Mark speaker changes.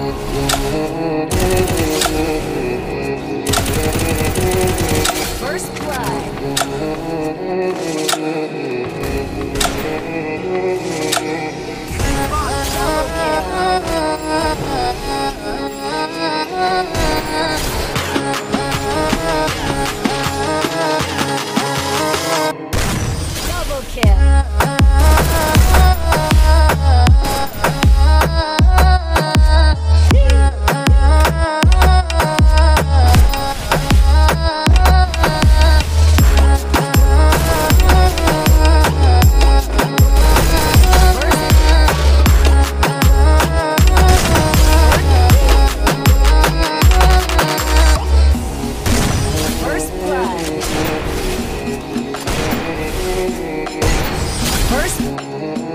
Speaker 1: Mm-hmm.
Speaker 2: Yes.